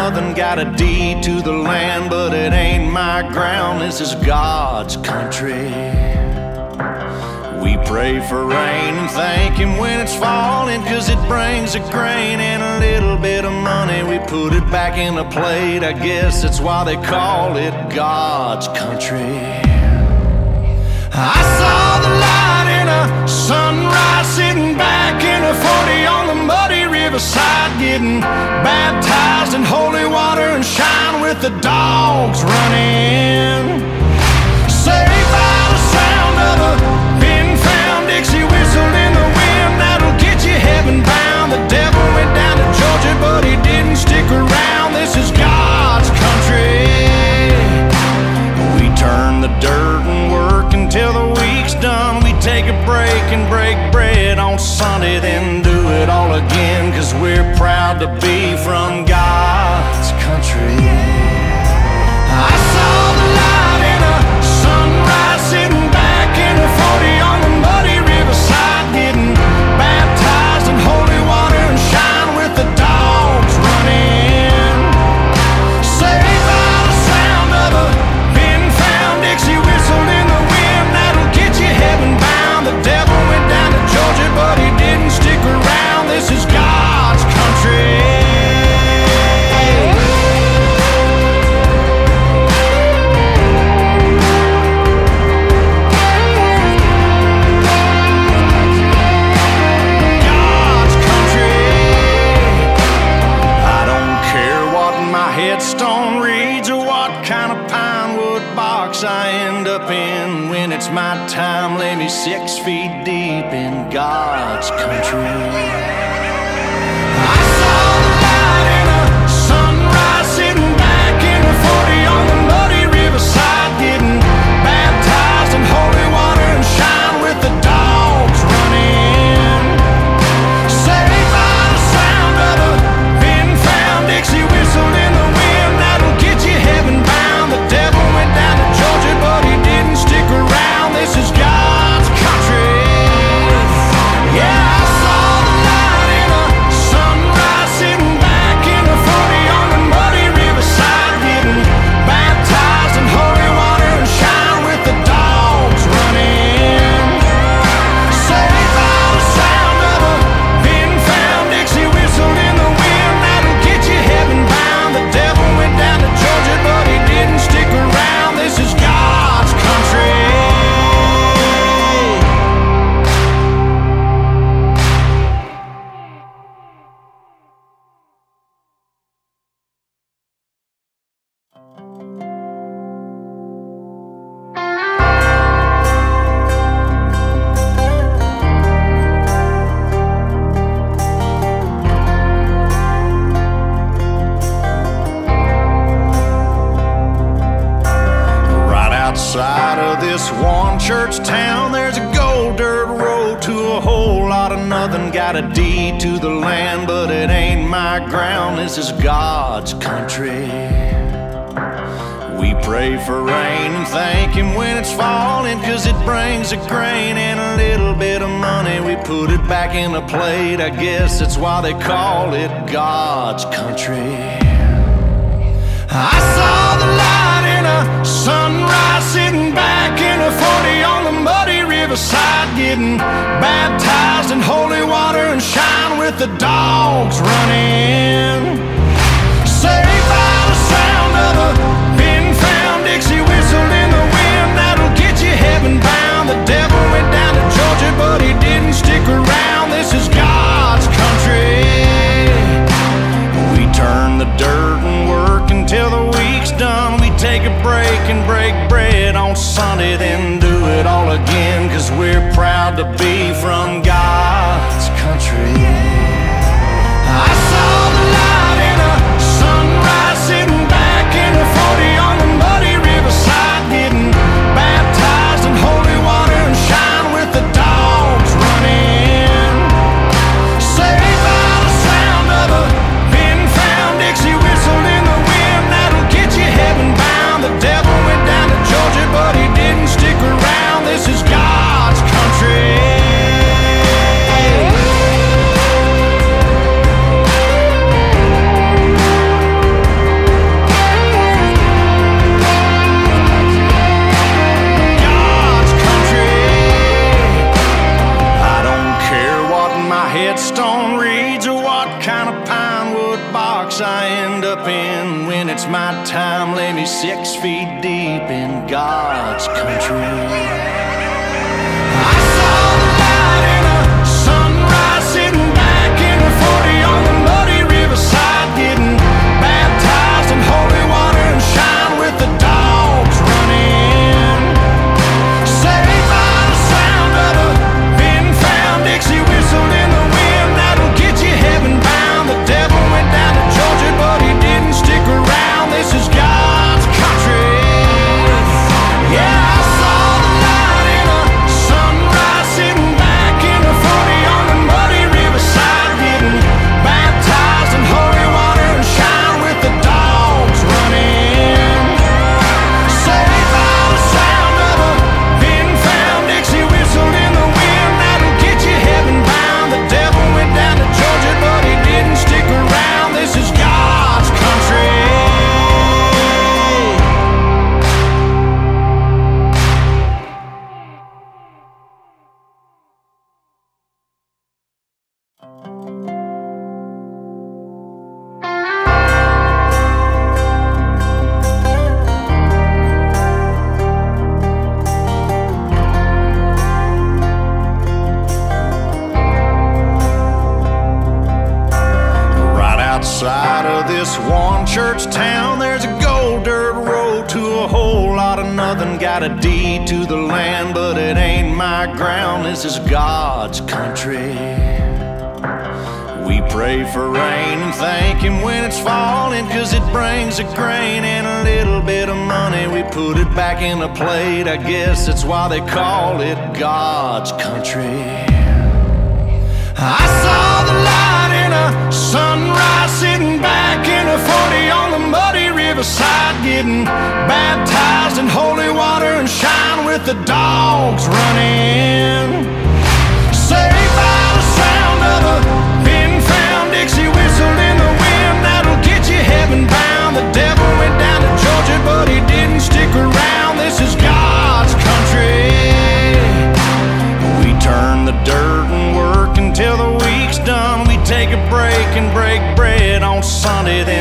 Southern got a deed to the land, but it ain't my ground. This is God's country. We pray for rain and thank Him when it's falling, cause it brings a grain and a little bit of money. We put it back in a plate, I guess that's why they call it God's country. I saw the the dogs running. God's country. this one church town, there's a gold dirt road to a whole lot of nothing. Got a deed to the land, but it ain't my ground. This is God's country. We pray for rain and thank Him when it's falling, cause it brings a grain and a little bit of money. We put it back in the plate, I guess that's why they call it God's country. I saw the light. getting baptized in holy water and shine with the dogs running. come true. Church town, there's a gold dirt road to a whole lot of nothing. Got a deed to the land, but it ain't my ground. This is God's country. We pray for rain and thank Him when it's falling, cause it brings a grain and a little bit of money. We put it back in a plate, I guess that's why they call it God's country. I saw the light in a sunrise sitting back getting baptized in holy water and shine with the dogs running. Saved by the sound of a pin found Dixie whistle in the wind that'll get you heaven bound. The devil went down to Georgia, but he didn't stick around. This is God's country. We turn the dirt and work until the week's done. We take a break and break bread on Sunday, then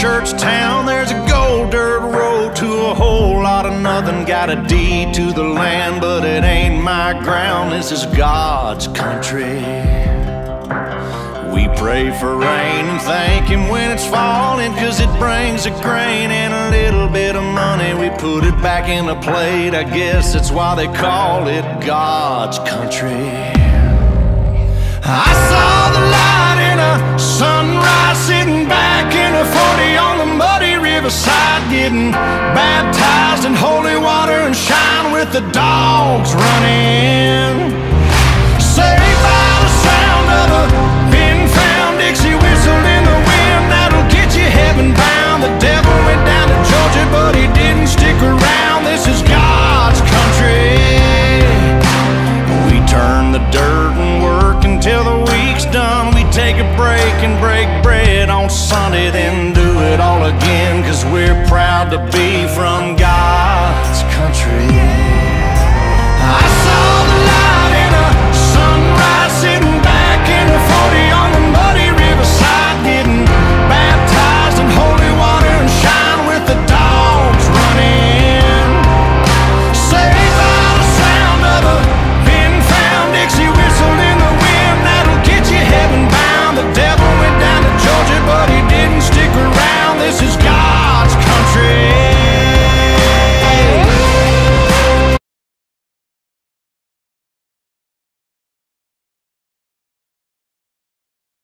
church town, there's a gold dirt road to a whole lot of nothing. Got a deed to the land, but it ain't my ground. This is God's country. We pray for rain and thank Him when it's falling, cause it brings a grain and a little bit of money. We put it back in a plate, I guess that's why they call it God's country. I saw the light in a sunrise sitting back a 40 on the muddy riverside, getting baptized in holy water and shine with the dogs running. break and break bread on Sunday, then do it all again, cause we're proud to be from God's country. I saw